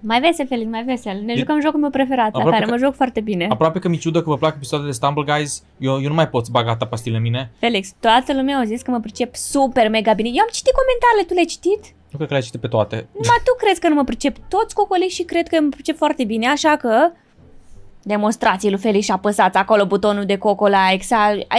Mai vesel, Felix, mai vesel. Ne E- jucăm jocul meu preferat, la Aproape care că- mă joc foarte bine. Aproape că mi ciudă că vă plac episoadele de Stumble Guys. Eu, eu nu mai pot să bag atâta pastile în mine. Felix, toată lumea a zis că mă pricep super mega bine. Eu am citit comentariile, tu le-ai citit? Nu cred că le-ai citit pe toate. Numai tu crezi că nu mă pricep. Toți cocoleștii cred că mă pricep foarte bine, așa că... Demonstrații lui Felix și apăsați acolo butonul de coco like, să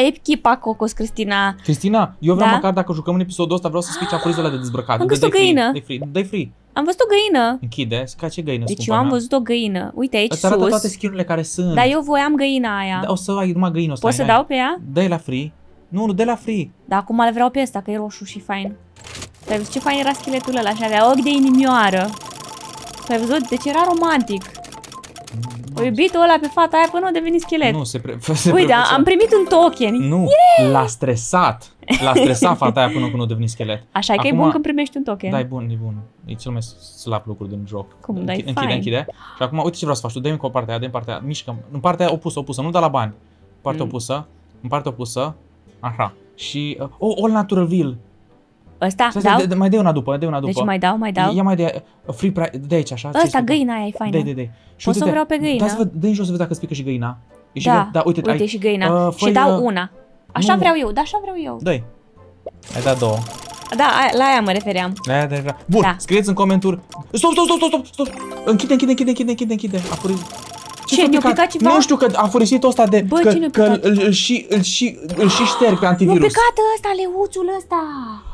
echipa Cocos Cristina. Cristina, eu vreau Da? măcar dacă jucăm în episodul ăsta, vreau să spui ce afurizele de dezbrăcat. Am Dă- găsit o dă-i free, găină. Dă-i free, dă-i free. Am văzut o găină. Închide. Ca ce găină Deci eu scumpa am mea? văzut o găină. Uite aici Îți arată sus. toate skin-urile care sunt. Dar eu voiam găina aia. Da, o să ai numai găină o să Poți să ai, dau pe ea? Dă-i la free. Nu, nu, dă la free. Dar acum îl vreau pe ăsta, că e roșu și fain. Tu ai văzut ce fain era scheletul ăla și avea ochi de inimioară. Tu ai văzut? Deci era romantic. O iubit ăla pe fata aia până a devenit schelet. Nu, se, pre- se Uite, prefăcea. am primit un token. Nu, l-a stresat. L-a stresat fata aia până când a devenit schelet. Așa că e Acum- bun când primești un token. Da, e bun, e bun. E cel mai slab lucru din joc. Cum, da, e închide, fain. închide. Și acum, uite ce vreau să faci. Tu dă-mi cu o partea aia, dă-mi partea aia, mișcă În partea aia opusă, opusă, nu da la bani. Partea Mm. opusă, în partea opusă, așa. Și, uh, oh, all natural veal. Ăsta, Stai, dau? stai, de- mai dă una după, dă una după. Deci mai dau, mai dau. Ia mai de uh, free price, de aici, așa. Ăsta, ți-ai găina aia e faină. Dai, dai, dai. Și Pot să o uite-te- vreau pe găină? Da, să văd, dă în jos să vezi dacă spică și găina. E și Da, gă- da, uite, uite ai, și găina. uh, și fă-i, dau uh, una. Așa nu. vreau eu, da, așa vreau eu. Dă-i. Ai dat două. Da, aia- la aia mă refeream. Da, da, da. Bun, Da. scrieți în comentarii. Stop, stop, stop, stop, stop, stop. Închide, închide, închide, închide, închide, închide. A furis... Ce, s-a ne-a picat ceva? Nu știu că a furisit ăsta de Bă, că, ce ne-a că picat? îl, îl, și, îl, și, îl și șterg pe Nu antivirus. picat ăsta, leuțul ăsta.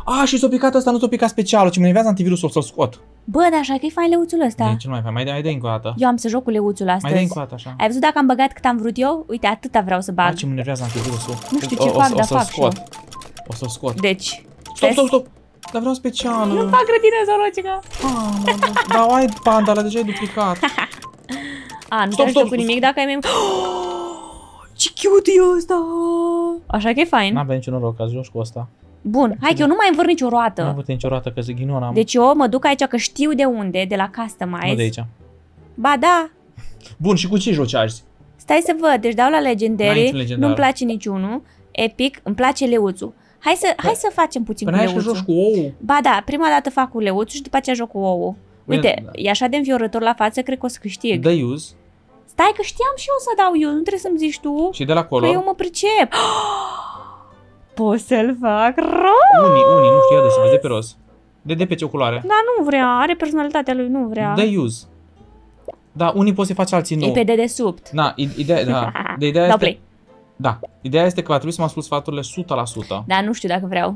A, și s-a picat ăsta, nu s-a picat specialul, ce mă enervează antivirusul să-l scot. Bă, dar așa că e fain leuțul ăsta. Da. E cel mai fain. Mai dai, mai dai încă o dată. Eu am să joc cu leuțul Mai dai astăzi. încă o dată, așa. Ai văzut dacă am băgat cât am vrut eu? Uite, atâta vreau să A, bag. ce mă enervează antivirusul. Nu știu O- ce o- fac, o dar să-l fac și eu. scot. O să-l scot. Deci, Stop, stop, stop. Dar vreau specială. nu fac grădină zoologică. Ah, mă, Dar ai panda, la deja e duplicat. A, nu Stop, te stop, ajută cu stop. nimic dacă ai mem... Ce cute e ăsta! Așa că e fain. N-avem niciun noroc, azi joci cu ăsta. Bun, hai că eu nu mai învârt nicio Nu roată. am avut niciodată că zic ghinon am. Deci eu mă duc aici că știu de unde, de la Customize. nu de aici. Ba da, Bun, și cu ce joci azi? stai să văd. Deci dau la N-ai Legendary, niciun legendar. nu-mi place niciunul. Epic, îmi place leuțul. Hai să, hai să facem puțin Păi cu n-ai că leuțul. joci cu ou. Ba da, prima dată fac cu leuțul și după aceea joc cu ouă. Uite, Bine, da. e așa de înfiorător la față, cred că o să câștig. Dă use Stai că știam și eu să dau eu, nu trebuie să-mi zici tu. și de la Că eu color. mă pricep. Pot să-l fac roz. Unii, unii, nu știu, ia de să vezi de pe roz. De de pe ce culoare. Dar nu vrea, are personalitatea lui, nu vrea. Dă use. Da, unii poți să faci, alții E nu. pe dedesubt. Na, i- ideea, da. De ideea Dau este, play. da. Ideea este că va trebui să mă ascult sfaturile 100%. Dar nu știu dacă vreau.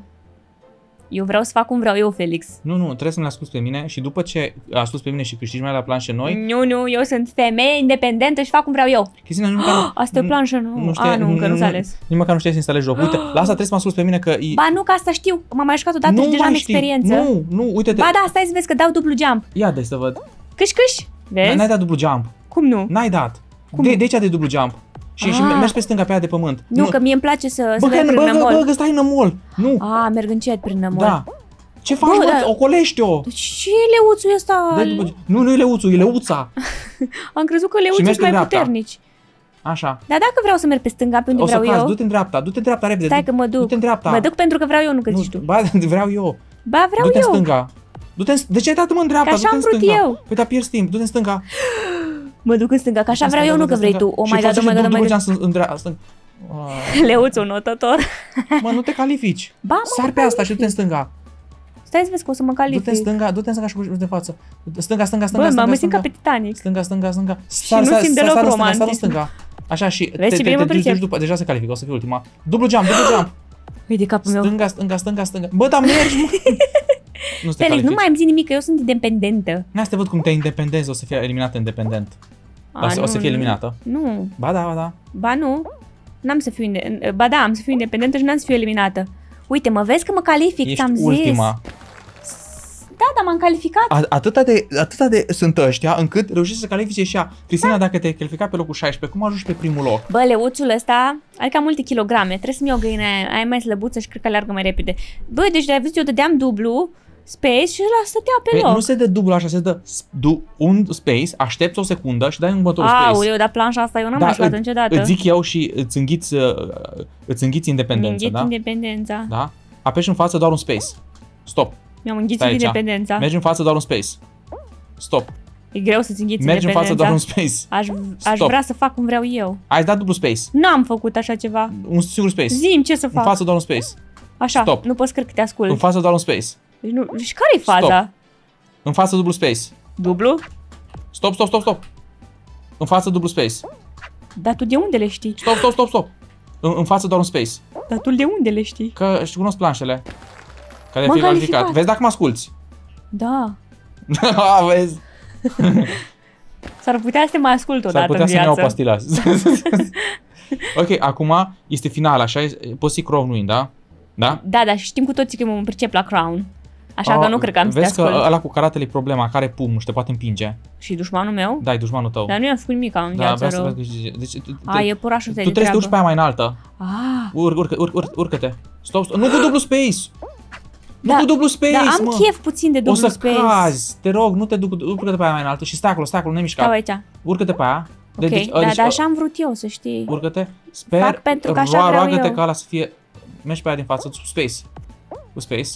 Eu vreau să fac cum vreau eu, Felix. Nu, nu, trebuie să mi le asculti pe mine și după ce asculti pe mine și câștigi mai la planșe noi, Nu, nu, eu sunt femeie independentă și fac cum vreau eu. Cristina, nu măcar, Asta e o planșă, nu? nu A, nu, încă nu s-a ales. Nici măcar nu știi să instalezi jocul. Uite, la asta trebuie să mă asculti pe mine că... E, Ba nu, că asta știu. M-am mai jucat odată nu și deja am mai știi. experiență. Nu, nu, uite-te. Ba da, stai să vezi că dau dublu jump. Ia de să văd. Câș, câș. Vezi? N-ai dat dublu jump. Cum nu? N-ai dat. Cum De, nu? de aici de dublu jump. Și, și Ah. mergi pe stânga pe aia de pământ. Nu, că mie îmi place să, să Bă, merg că, prin bă, bă, nămol. bă, că stai în nămol. Nu. A, merg încet prin nămol. Da. Ce faci, Bă, bă? da. Ocolește-o. Deci ce e leuțul ăsta? Dă dublu- Nu, nu e leuțul, e leuța. Am crezut că leuții mergi sunt mai pe dreapta. puternici. Așa. Dar dacă vreau să merg pe stânga, pe unde O să vreau cazi, eu, du-te în dreapta, du-te în dreapta repede. stai du- că mă duc. Du-te în dreapta. Mă duc pentru că vreau eu, nu că nu, zici tu. Ba, vreau eu. Ba, vreau du-te eu. în stânga. Du-te în... De ce ai dat mă în dreapta? Că așa du-te în am vrut stânga. eu. Păi da, pierzi timp. Du-te în stânga. Mă duc în stânga, că așa În vreau eu, stânga, nu că du-te în vrei tu. stânga. Oh Și my god, face oh my și god, oh my dublu god. geam în- în dreapta. stâng- Ah, Leuțul notător. Mă, nu te califici. Ba, mă, Sar pe asta și du-te în stânga. Stai să vezi că o să mă Du-te în calific. stânga, du-te în stânga și cu de față. Stânga, stânga, stânga, Bă, stânga, mă simt ca stânga. pe Titanic. Stânga, stânga, stânga. Și nu simt deloc sar în stânga, sar în romantic. stânga. Așa și te, Vezi ce te, bine te mă duci, pricep. duci după, deja se califică, o să fie ultima. Dublu jump, dublu jump. Uite capul meu. Stânga, stânga, stânga, stânga. Bă, dar mergi, mă. Nu te Felix, nu califici. mai îmi zi nimic, că eu sunt independentă. N-ai să te văd cum te independezi, o să fie eliminată independent. A, O să, o să nu, fie nu. eliminată. Nu, Ba da, ba da. ba nu. N-am să fiu inde- Ba da, am să fiu independentă și n-am să fiu eliminată. Uite, mă vezi că mă calific, Ești ți-am zis. ultima. Da, dar m-am calificat. A, atâta, de, atâta de sunt ăștia încât reușești să califice și ea. Cristina, dacă te-ai calificat pe locul 16, cum ajungi pe primul loc? Bă, leuțul ăsta are cam multe kilograme. Trebuie să-mi iau o găină aia, aia e mai slăbuță și cred că alergă mai repede. Bă, deci ai văzut, eu dădeam dublu space și ăla stătea pe Păi loc. nu se dă dublu așa, se dă s- du, un space, aștepți o secundă și dai următorul space. Aoleu, dar planșa asta eu n-am mai jucat î- niciodată. Îți zic eu și îți înghiți, uh, îți înghiți independența, Mi-am da? independența. Da? Apeși în față doar un space. Stop. Mi-am înghițit Stai aici. independența. Mergi în față doar un space. Stop. E greu să-ți înghiți Mergi în față doar un space. Aș, aș Stop. vrea să fac cum vreau eu. Ai dat dublu space. N-am făcut așa ceva. Un singur space. Zim ce să În fac. față doar un space. Așa, Stop. nu poți cred că te În ascult. față doar un space. Deci, nu, deci care-i faza? În față dublu space. Dublu? Stop, stop, stop, stop. În față dublu space. Dar tu de unde le știi? Stop, stop, stop, stop. În, în față doar un space. Dar tu de unde le știi? Că știu cunosc planșele. Care M-am fi calificat. calificat. Vezi dacă mă asculti. Da. Ah, Vezi? S-ar putea să te mai ascult S-ar odată putea în să-mi iau o viață. pastilă azi. ok, acum este final, așa? e- Poți să Crown Win, da? Da? Da, dar știm cu toții că mă pricep la Crown. Așa că Ah, nu cred că am să te Vezi că ascult. ăla cu karatele e problema, care pumn și te poate împinge. Și dușmanul meu? Da, e dușmanul tău. Dar nu i-am făcut nimic în da, viață vrea să rău. vezi că deci, tu, A, te- e purașul tu ăsta de trebuie să te urci pe treabă. aia mai înaltă. Ah, Urcă, urcă, urcă, urcă, urcă-te. Stop, stop. Nu cu dublu space. Nu Da, cu dublu space, dar am mă. chef puțin de o dublu să space. cazi, te rog, nu te duc, urcă-te pe aia mai înaltă și stai acolo, stai acolo, nu Stau mișca. aici. Urcă-te pe aia. Ok, da, dar așa am vrut eu, să știi. Urcă-te, sper, Fac pentru că așa roa- vreau roagă-te eu. ca ăla să fie, mergi pe aia din față, cu space. Cu space.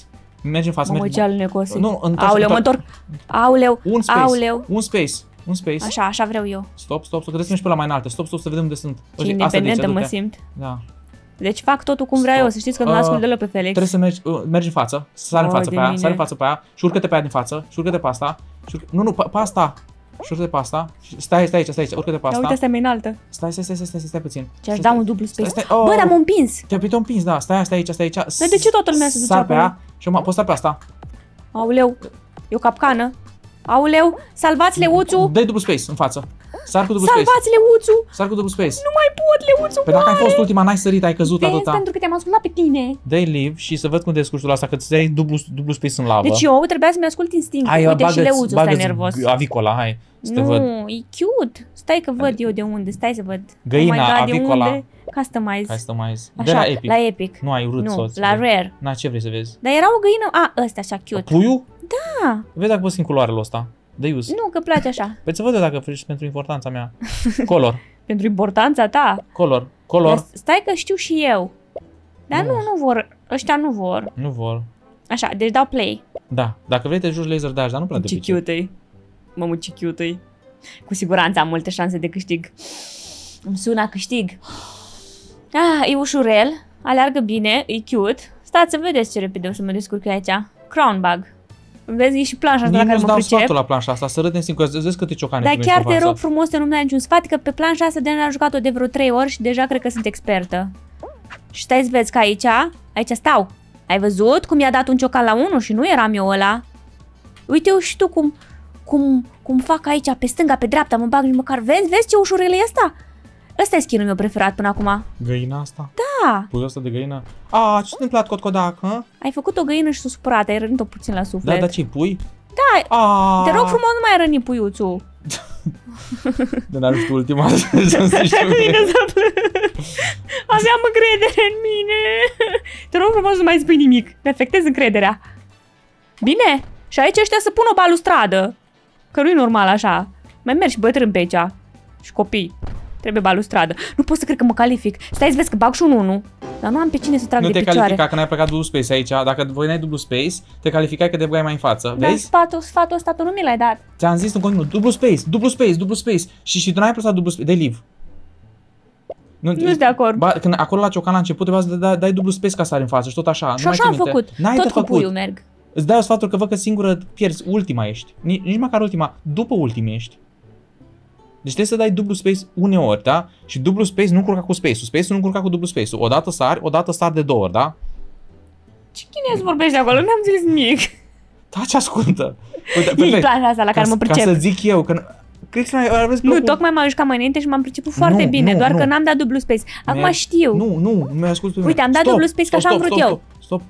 Mergi în față, Mamă, mergi. ce alunecoase. Nu, întorci- Aoleu, mă întorci. întorc. Aoleu, Un space. aoleu. Un space. Un space. Așa, așa vreau eu. Stop, stop, stop, că trebuie să mergi pe la mai înaltă. Stop, stop, să vedem unde sunt. Ce Ok, asta independentă de aici, mă du-te. simt. Da. Deci fac totul cum vreau Stop. eu, să știți că nu Uh, ascult deloc pe Felix. Trebuie să mergi, uh, mergi în față, sari în Oh, față de pe aia, mine. sari în față pe aia și urcă-te pe aia din față și urcă-te pe asta. Și urcă... Nu, nu, pe, pe asta. Și urcă-te pe asta. Și Stai, stai aici, stai aici, urcă-te pe Dar asta. uite, asta e mai înaltă. Stai, stai, stai, stai, stai, stai puțin. Ce aș Stai, da un stai. dublu space. Stai, stai, oh. Bă, dar m-am împins. Te-ai te împins, da, stai, stai aici, stai aici. Dar de ce toată lumea se duce Sar pe acolo? aia și eu poți sta pe asta. Aoleu, e o capcană. Aoleu, salvați leuțul! Dă-i dublu space în față. Sar cu dublu space. Salvați leuțul! Sar cu dublu space. Nu mai pot, leuțul Pe dacă ai moare! fost ultima, n-ai sărit, ai căzut Vezi, atâta. pentru că te-am ascultat pe tine. Dă-i live și să văd cum te descurci tu la asta, că ți ai dublu, dublu space în lavă. Deci eu trebuia să-mi ascult instinctul. Hai, Uite, și bagă-ți- leuțul ăsta e bagă-ți nervos. Avicola, hai, să te văd. Nu, e cute. Stai că văd eu de unde, stai să văd. Găina, oh my God, avicola. De unde? Customize. Customize. De Așa, la Epic. la Epic. Nu ai urât nu, soț. la Rare. Na, ce vrei să vezi? Dar era o găină, a, ăsta așa cute. Puiul? Da, Vezi dacă poți în culoarele ăsta. De use. nu, că place așa. Păi să văd eu dacă ești pentru importanța mea. Color. Pentru importanța ta. Color. Color. Dar Stai că știu și eu. Dar Nu. nu, nu vor, ăștia nu vor. Nu vor. Așa, deci dau play. Da. Dacă vrei te joci laser dash, dar nu prea te Ce pricep. cute e. Mamă, ce cute e. Cu siguranță am multe șanse de câștig. Îmi sună a câștig. Ah, e ușurel, aleargă bine, e cute. Stați să vedeți ce repede o să mă descurc eu aici. Crown bug. Vezi, e și planșa asta Nici la care nu-ți mă dau pricep. sfatul la planșa asta, să râdem singur, că vezi câte ciocane Dar primești chiar în te față. rog frumos să nu-mi dai niciun sfat, că pe planșa asta de am jucat-o de vreo 3 ori și deja cred că sunt expertă. Și stai să vezi că aici, aici stau. Ai văzut cum i-a dat un ciocan la unul și nu eram eu ăla? Uite eu și tu cum, cum, cum fac aici, pe stânga, pe dreapta, mă bag nici măcar. Vezi, vezi ce ușurel e ăsta? Ăsta e skinul meu preferat până acum. Găina asta? Da, Puiul ăsta de găină? A, ce s-a întâmplat cotcodac, hă? ai făcut o găină și s-a supărat, ai rănit-o puțin la Da, suflet. dar ce pui? Da, A, te rog frumos, nu mai răni puiuțul. De n-ar știu ultima să știu Bine să Aveam încredere în mine. Te rog frumos să nu mai spui nimic. Mi afectez încrederea. Bine? Și aici ăștia să pună o balustradă. Că nu e normal așa. Mai mergi și bătrân pe aici. Și copii. Trebuie balustradă. Nu pot să cred că mă calific. Stai să vezi că bag și un 1. Dar nu am pe cine să trag Nu de te picioare. califica că n-ai plecat dublu space aici. Dacă voi n-ai dublu space, te calificai că te băgai mai în față. Dar Vezi? sfatul, sfatul ăsta tu nu mi l-ai dat. Ți-am zis în continuu, dublu space, dublu space, dublu space. Și, și tu n-ai apăsat dublu space, de live. Nu, Nu sunt de acord. Ba, când acolo la ciocan la început trebuia să dai, dai dublu space ca să sari în față și tot așa. și nu mai așa am ții minte. făcut. N-ai Tot de cu făcut. puiul merg. Îți dau sfatul că văd că singură pierzi, ultima ești. Nici, nici măcar ultima, după ultima ești. Deci trebuie să dai dublu space uneori, da? Și dublu space nu încurca cu space-ul. Space-ul nu încurca cu dublu space-ul. Odată sari, odată sari de două ori, da? Ce chinez vorbești acolo? Nu am zis nimic. Da, ce ascultă. Uite, E perfect. planșa asta la care ca, mă ca pricep. să zic eu, că... Cred că ar vrea să Nu, plăcut. tocmai m-am jucat mai înainte și m-am priceput foarte Nu, bine, nu, doar nu. că n-am dat dublu space. Acum Mi-ai- știu. Nu, nu, nu mi-ai ascult pe mine. Uite, am dat Stop, dublu space, că stop, așa am stop, vrut stop, eu. Stop,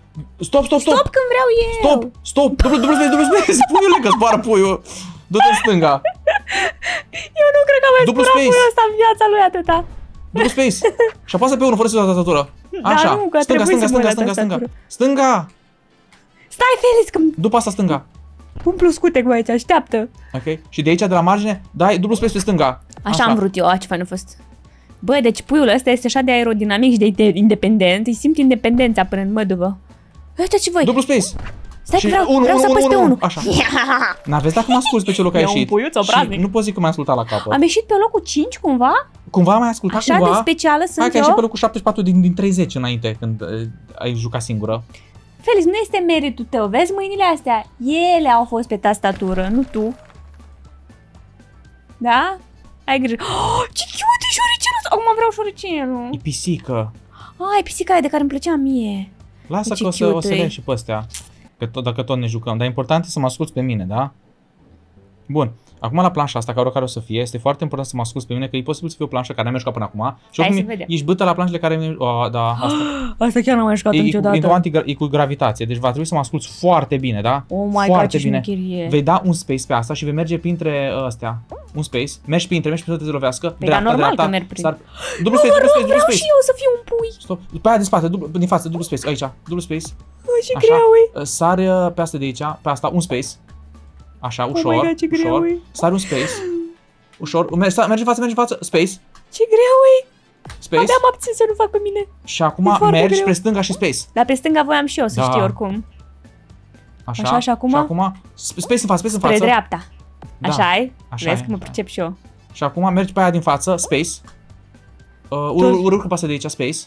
stop, stop, stop. Stop când vreau eu. Stop, stop, dublu, dublu space, dublu space, puiule că spară puiul. Du-te în stânga. Eu nu cred că mai Dublu spura space. puiul ăsta în viața lui atâta. Dublu space. Și apasă pe unul fără să uita tastatură. Dar Așa. nu, că stânga, trebuie stânga, să pun stânga, la stânga, stânga. tastatură. Stânga. Stai, Felix, că După asta stânga. pun plus cu aici, așteaptă. Ok? Și de aici, de la margine, dai dublu space pe stânga. Așa, am vrut eu, a, ce fain a fost. Bă, deci puiul ăsta este așa de aerodinamic și de inde- independent, îi simt independența până în măduvă. Uite ce voi, Dublu space. Stai Și că vreau, unu, vreau să unu, apăs unu, pe unu, unul. așa. N-aveți dacă mă asculti pe celul care a E un ieșit. puiuț Și obraznic. nu pot zic că m-ai ascultat la capăt. Am ieșit pe locul 5 cumva? Cumva mai ascultat Așa cumva? de specială Hai sunt că ai ieșit pe eu? locul 74 din, din 30 înainte, când uh, ai jucat singură. Felix, nu este meritul tău. Vezi mâinile astea? Ele au fost pe tastatură, nu tu. Da? Ai grijă. Oh, ce cute e șoricelul ăsta! Acum vreau șoricelul. E pisică. Ai, pisica aia de care îmi plăcea mie. Lasă Ce că o să, o cute să e. le și pe astea. Că tot, dacă tot ne jucăm. Dar important e să mă asculti pe mine, da? Bun. Acum la planșa asta, care oricare o să fie, este foarte important să mă asculti pe mine, că e posibil să fie o planșă care n-am mai jucat până acum. Și Hai oricum să vedem. ești bâtă la planșele care... O, da, asta. Asta chiar n-am mai jucat E, e, cu, niciodată. e, cu anti, e cu gravitație, deci va trebui să mă asculti foarte bine, da? Oh my god, foarte ce bine. șmecherie. Vei da un space pe asta și vei merge printre uh, astea. Un space. Mergi printre, mergi printre să te lovească. Păi, dar normal că merg prin- Star... Dublu space, dublu space, dublu Vreau space. și eu să fiu un pui. Stop. Pe aia din spate, dublu, din față, dublu space, aici, dublu space. Oh, ce Așa. greu e. Uh, Sari uh, pe asta de aici, pe asta, un space. Așa, ușor, Oh my God, ce greu ușor. e. Sari un space. Ușor, mergi, sta- mergi în față, mergi în față, space, Ce greu e. space. Abia mă abțin să nu fac pe mine. Și acum E foarte mergi greu. spre stânga și space. Dar pe stânga voiam și eu să Da. știu oricum. Așa, Așa, și acum? Și acum, sp- space în față, space în Spre față. dreapta. Da, Așa ai? așa Vezi e, că mă așa. pricep și eu. Și acum mergi pe aia din față, space. Uh, ur, ur, urcă pe asta de aici, space.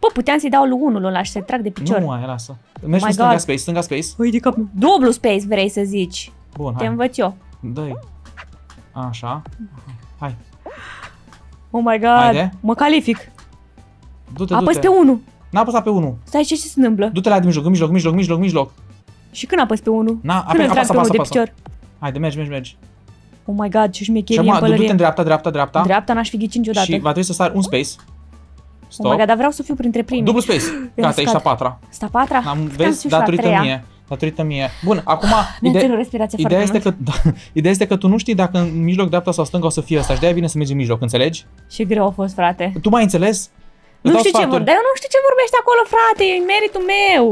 Bă, puteam să-i dau lui unul ăla și să trag de picior. Nu mai, lasă. Mergi my în stânga God. space, stânga space. Ui, de cap. Dublu space vrei să zici. Bun, Te hai. învăț eu. dă Așa. Hai. Oh my god. Haide. Mă calific. Du-te, Apăs du-te. pe unul. N-a apăsat pe 1. Stai, ce se întâmplă? Du-te la din mijloc, în mijloc, mijloc, mijloc, mijloc. Și când apăs pe unul? Na, Când îl apasă, trag pe unul apasă, de apasă. picior? Haide, mergi, mergi, mergi. Oh my god, ce Și șmecherie în acum, du-te pălărie. în dreapta, dreapta, dreapta. Dreapta n-aș fi ghicit niciodată. Și va trebui să sari un space. Oh Stop. my god, dar vreau să fiu printre primii. Dublu space. Gata, ești a scad. patra. Sta a patra? Am, Puteam să vezi, fiu și la datorită treia. mie. Datorită mie. Bun, acum, Ne ide- țin o respirație ideea foarte este, mult. că, da, ideea este că tu nu știi dacă în mijloc, dreapta sau stânga o să fie ăsta și de-aia vine să mergi în mijloc, înțelegi? Ce greu a fost, frate. Tu mai înțeles? Îți Nu dau știu ce sfaturi. vor, dar eu nu știu ce vorbește acolo, frate, e meritul meu.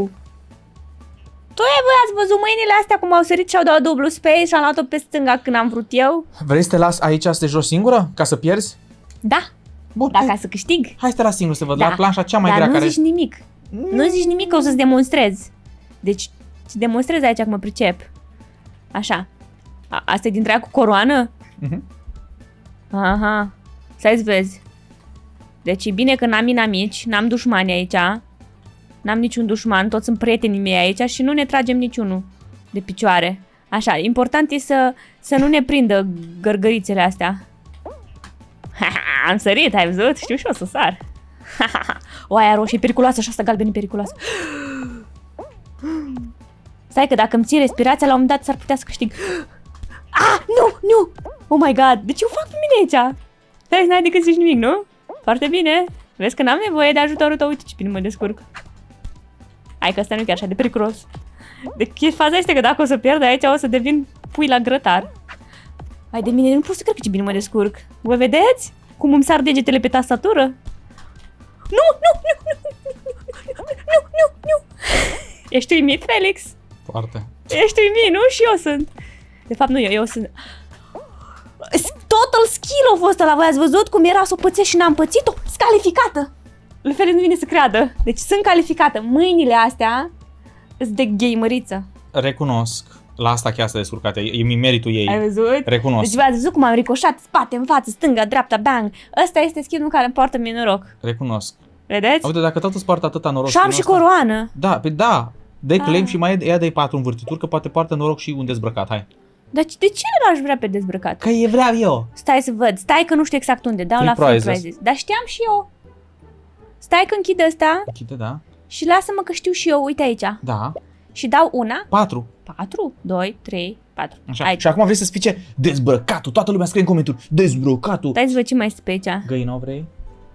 Tu ai voi ați văzut mâinile astea cum au sărit și au dat dublu space și am luat-o pe stânga când am vrut eu? Vrei să te las aici să te joci singură? Ca să pierzi? Da, Bun, da, hai, ca să câștig. hai să te las singur să văd Da. la planșa cea mai Dar grea nu care... zici nimic. Nu zici nimic că o să-ți demonstrez. Deci, îți demonstrez aici că mă pricep. Așa. A, asta e dintre aia cu coroană? Mhm. Aha. Stai să vezi. Deci e bine că n-am inamici, n-am dușmani aici. N-am niciun dușman, toți sunt prietenii mei aici și nu ne tragem niciunul de picioare. Așa, important e să, să nu ne prindă gărgărițele astea. Am sărit, ai văzut? Știu și eu să sar. o, aia roșie e periculoasă și asta galben e periculoasă. Stai că dacă îmi ții respirația, la un moment dat s-ar putea să câștig. Ah, nu, nu! Oh my god, de ce o fac pe mine aici? Stai, n-ai decât să zici nimic, nu? Foarte bine. Vezi că n-am nevoie de ajutorul tău, uite ce bine mă descurc. Hai că ăsta nu e chiar așa de periculos. Deci faza este că dacă o să pierd aici, o să devin pui la grătar. Ai de mine, nu pot să cred că ce bine mă descurc. Vă vedeți? Cum îmi sar degetele pe tastatură? Nu, nu, nu, nu, nu, nu, nu, nu. nu. Ești uimit, Felix? Foarte. Ești uimit, nu? Și eu sunt. De fapt, nu eu, eu sunt... Total skill a fost ăla, voi ați văzut cum era să o pățesc și n-am pățit-o? Sunt calificată! La fel nu vine să creadă. Deci sunt calificată. Mâinile astea sunt de gameriță. Recunosc la asta chiar să descurcate. E e meritul ei. Ai văzut? Recunosc. Deci v-ați văzut cum am ricoșat spate, în față, stânga, dreapta, bang. Ăsta este skinul care îmi poartă mie noroc. Recunosc. Vedeți? Uite, dacă tot îți poartă atâta noroc și am în și asta- coroană. Da, pe da. De claim Ah. și mai ia de 4 învârtituri, că poate poartă noroc și un dezbrăcat. Hai. Dar de ce l-aș vrea pe dezbrăcat? Că e vreau eu. Stai să văd. Stai că nu știu exact unde. Dau Free la free prizes. prizes. Dar știam și eu. Stai că închid ăsta Închide, da? și lasă-mă că știu și eu. Uite aici. Da. Și dau una, 4. 4, 2, 3, 4. Așa. Aici. Și acum vrei să spice dezbrăcatul. Toată lumea scrie în comentarii. Dezbrăcatul. Stai să văd ce mai este pe aici. Găina o vrei?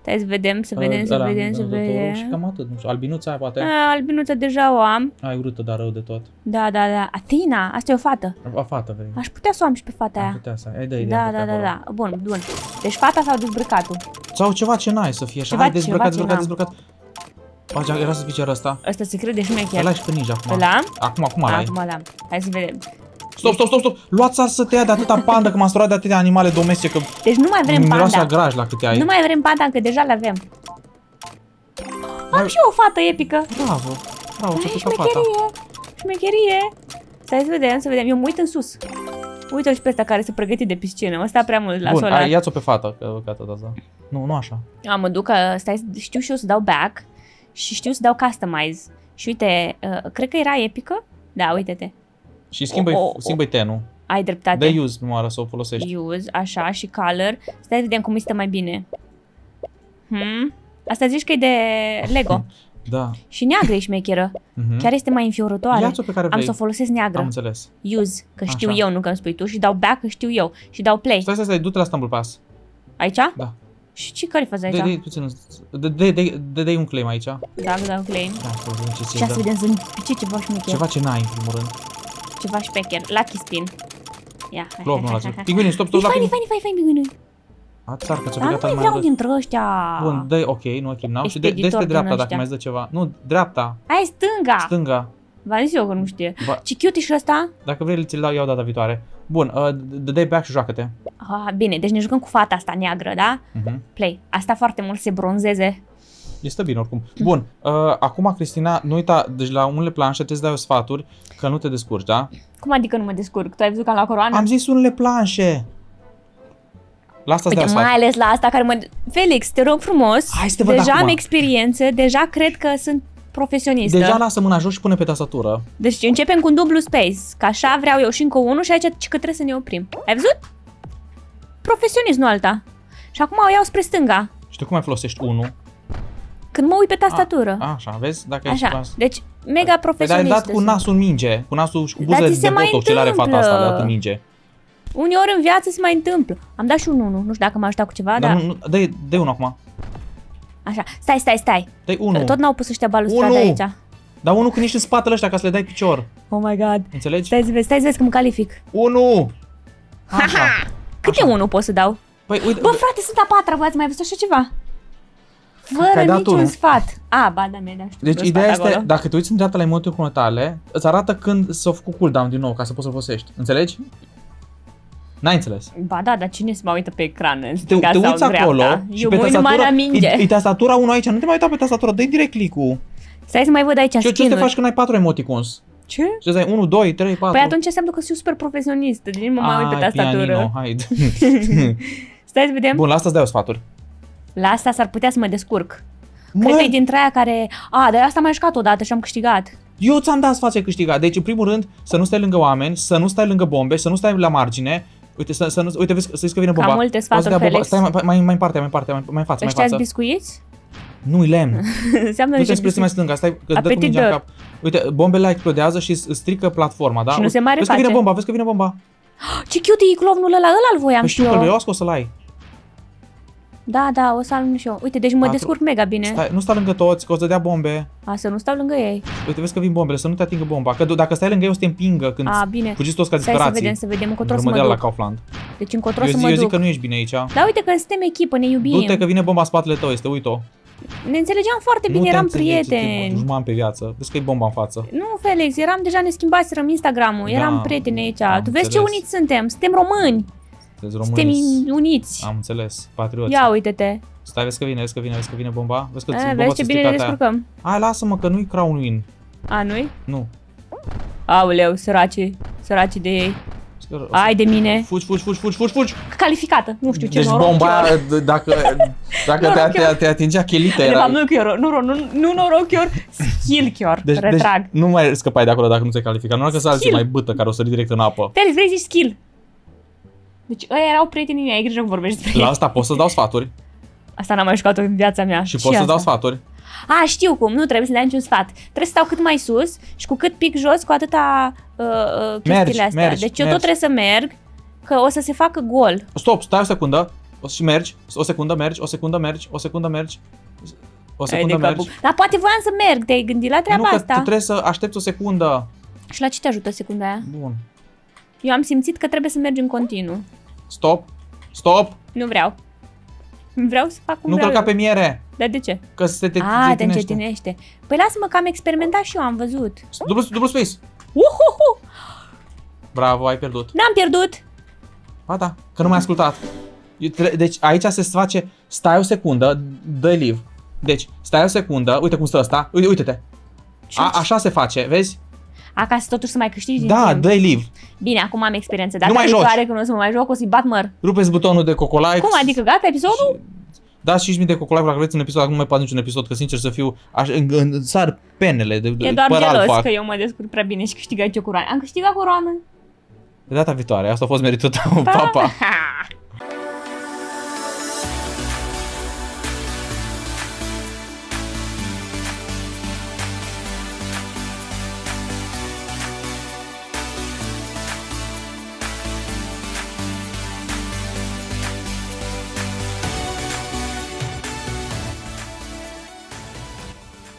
Stai să vedem, să vedem, să Ăla, vedem, să vânătorul Și vedem. cam atât. Nu știu. Albinuța aia, poate. A, albinuța deja o am. Ai urâtă, dar rău de tot. Da, da, da. Atina, asta e o fată. O fată vrei. Aș putea să o am și pe fata Am aia. putea să ai. Ai ideea Da, da, da, da. Bun, bun. Deci fata sau dezbrăcatul? Sau ceva ce n-ai să fie așa. Ceva- Hai, dezbrăcat, ceva ce dezbrăcat, dezbrăcat. Face, era să spice ăsta. Ăsta se crede și mai Îl chiar. ai și pe ninja acum. Îl am? Acum, acum l-ai. Acum l-am. Hai să vedem. Stop, stop, stop, stop. Luați să te ia de atâta pandă, că m-am sturat de atâtea animale domestice, că Deci nu mai vrem miroase a panda. graj la câte ai. Nu mai vrem panda, că deja le avem. Am și eu o fată epică. Bravo. Bravo, ce Ai făcut fata. șmecherie. Șmecherie! Stai să vedem, să vedem. Eu mă uit în sus. Uite-l și pe ăsta care se pregătit de piscină. Ăsta prea mult la Bun, solar. hai, ia-ți-o pe fată, că gata, da, da. Nu, nu așa. A, mă duc, uh, stai, știu și eu să dau back și știu să dau customize. Și uite, uh, cred că era epică. Da, uite-te. Și schimbă-i, O, o, o. schimbă tenul. Ai dreptate. Dă use memoară să o folosești. Use, așa, și color. Stai să vedem cum îi stă mai bine. Hmm? Asta zici că e de Lego. Da. și neagră e șmecheră. Mhm. Chiar este mai înfiorătoare. Ia-ți-o pe care Am vrei. să o folosesc Am neagră. înțeles. Use, că știu Așa. eu, nu că îmi spui tu. Și dau back, că știu eu. Și dau play. Stai, stai, stai, du-te la Stumble Pass. Aici? Da. Și ce care faci aici? Dă-i puțin, dă- dă- dă- dă- dă-i un claim aici. Da, Da, dau claim. să vedem ce Și ți să vedem să ce ceva șmecher. Ceva ce n-ai, în primul rând. Ceva șmecher. Lucky spin. Ia, hai, Plop, hai, nu hai, lasă. hai, hai. Pingvinii, stop, E stop, la fain, e pingvini. fain, e fain, fain, bine. A, țarcă, ți-a Dar nu plecat mai mai vreau rău. dintre ăștia. Bun, dă ok, nu ok, n-au. Și de, de Expeditor este din dreapta, dacă ăștia. mai îți dă ceva. Nu, dreapta, Hai, stânga. stânga. V-am zis eu că nu știe. Ba, Ce cute e și ăsta? dacă vrei, ți-l dau eu data viitoare. Bun, uh, dă-i back și joacă-te. Ah, bine, deci ne jucăm cu fata asta neagră, da? Mhm. Play. Asta foarte mult se bronzeze. Este bine oricum. Bun, uh, acum Cristina, nu uita, deci la unele planșe trebuie să dai o sfaturi că nu te descurci, da? Cum adică nu mă descurc? Tu ai văzut ca la coroană? Am zis unele planșe. La asta îți dai Uite, o mai sfat. ales la asta care mă... Felix, te rog frumos. Hai să te văd Deja acum. am experiență, deja cred că sunt profesionistă. Deja lasă mâna jos și pune pe tastatură. Deci începem cu un dublu space, că așa vreau eu și încă unul și aici ci că trebuie să ne oprim. Ai văzut? Profesionist, nu alta. Și acum o iau spre stânga, Și tu cum mai folosești unul? când mă uit pe tastatură. Așa, vezi? Dacă ești Așa, pas- deci mega Păi dar ai profesionistă. dat cu sunt. nasul în minge, cu nasul și cu Dar buzele ți se de mai botox ce le are fata asta, întâmplă. de dat în minge. Uneori în viață se mai întâmplă. Am dat și un 1, nu știu dacă m-a ajutat cu ceva, Dar dar... nu, nu, dă dă unul acum. Așa, stai, stai, stai. dă unul. Tot n-au pus ăștia balustrade Unu. aici. Dar unul când ești în spatele ăștia ca să le dai picior. Oh my god. Înțelegi? Stai să vezi, stai să vezi că mă calific. Unu! Așa. Câte Așa. unul pot să dau? Păi uite, Bă, frate, sunt a patra, v-ați mai văzut așa ceva? Că ai Fără dat niciun unul. sfat. A, ba, da, mi-a dat știu, deci un ideea sfat este, acolo. dacă te uiți în dreapta la emoticule tale, îți arată când s-a făcut cooldown din nou ca să poți să-l folosești. Înțelegi? N-ai înțeles. Ba da, dar cine se mai uită pe ecran în Te, stânga te sau uiți în dreapta? acolo și Eu pe mă uit numai tastatură, la minge. e, e tastatura 1 aici, nu te mai uita pe tastatură, dă direct click-ul. Stai să mai văd aici Ce, ce o să te skin-uri. faci când ai 4 emoticons? Ce? Și îți dai 1, 2, 3, 4. Păi atunci înseamnă că sunt super profesionist. Deci nu mă mai uit pe Ai, tastatură. pianino, hai. Stai să vedem. Bun, la asta îți dai o sfaturi. La asta s-ar putea să mă descurc. Mă, Cred că e dintre aia care... A, dar asta am mai jucat odată și am câștigat. eu ți-am dat sfatul câștigat. Deci, în primul rând, să nu stai lângă oameni, să nu stai lângă bombe, să nu stai la margine. Uite, să, să nu, uite, vezi, să vezi că vine bomba. multe O să sfaturi, dea bomba. Felix. Stai mai, mai, mai în partea, mai în partea, mai, mai în față, mai Ăștia în sunt față. biscuiți? Nu-i lemn. Înseamnă Nu te niște spre mai biscuiți. stânga, stai, că dă cu Apetitor. mingea în cap. Uite, bombele explodează și îți strică platforma, da? Și nu se mai Vezi că vine reface. bomba, vezi că vine bomba. Ce cute e clovnul ăla, ăla-l voiam Păi și știu că eu. eu o să-l ai. Da, da, o să am și eu. Uite, deci mă Patru. descurc mega bine. Stai, nu sta lângă toți, că o să dea bombe. A, să nu stau lângă ei. Uite, vezi că vin bombele, să nu te atingă bomba. Că d- dacă stai lângă ei o să te împingă când A, bine. fugiți toți ca Stai să disperații. vedem, să vedem încotro să mă Rămâdea la duc. Kaufland. Deci încotro Eu, să zi, mă eu zic duc. că nu ești bine aici. Da, uite că suntem echipă, ne iubim. Du-te că vine bomba în spatele tău, este, uite-o. Ne înțelegeam foarte Nu bine, te eram înțelegi, prieteni. Nu am pe viață. Vezi că e bomba în față. Nu, Felix, eram deja ne schimbaserăm Instagram-ul, Da, eram prieteni aici. am Tu vezi ce înțeles. uniți suntem, suntem români, Sunteți suntem români. uniți. Am înțeles. Patrioți. Ia uite-te, Stai, vezi că vine, vezi că vine, vezi că vine bomba. Vezi că A, ți- bomba vezi ce ți-a bine ne stricat aia. descurcăm. Hai, lasă-mă că nu-i crown win. A, nu-i? Nu. Auleu, săracii, săracii de ei. Sper- Ai de mine. Fugi, fugi, fugi, fugi, fugi, fugi. Calificată, nu știu ce Deci noroc bomba, chiar. d- dacă, dacă Noroc te, te, chiar. te atingea chelite, De era... fapt, nu chiar, nu, nu, nu, nu noroc chiar, skill chiar, Deci, retrag. deci nu mai scăpai de acolo dacă nu te califica. Nu că să alții Skill. mai bâtă care o sări direct în apă. Felix, vrei să zici skill? Deci ăia erau prietenii mei, ai grijă cum vorbești despre La ei. asta poți să dau sfaturi Asta n-am mai jucat în viața mea. și poți să asta. dau sfaturi. A, știu cum, nu trebuie să le dai niciun sfat. Trebuie să stau cât mai sus și cu cât pic jos, cu atâta uh, uh, chestiile Mergi, astea. mergi, deci eu mergi. tot trebuie să merg, că o să se facă gol. Stop, stai o secundă. O și mergi, o secundă mergi, o secundă mergi, o secundă mergi. O secundă Ai de mergi. capul. Dar poate voiam să merg, te-ai gândit la treaba nu, că asta? tu trebuie să aștepți o secundă. Și la ce te ajută secunda aia? Bun. Eu am simțit că trebuie să mergi în continuu. Stop. Stop. Nu vreau. Vreau să fac cum nu vreau călca eu. pe miere. Dar de ce? Că se te A, te încetinește. încetinește. Păi lasă-mă că am experimentat și eu, am văzut. Dublu, dublu space. Uhuhu! Bravo, ai pierdut. N-am pierdut! Ba da, că nu m-ai ascultat. Eu tre- Deci aici se face, stai o secundă, dă live. Deci, stai o secundă, uite cum stă ăsta, uite, uite-te. A, așa se face, vezi? A, ca să totuși să mai câștigi din Da, timp. dă live. Bine, acum am experiență. Data Nu mai viitoare, joci. când o să mă mai joc, o să-i bat măr. Rupeți butonul de cocolai. Cum adică, gata episodul? Dați 5.000 de cocolai dacă vreți un episod, acum nu mai poate niciun episod, că sincer să fiu, aș, în, în, sar penele, de, de E doar păr alb gelos fac. că eu mă descurc prea bine și câștigat eu coroane. Am câștigat coroană. De data viitoare, asta a fost meritul tău, pa, pa. Pa!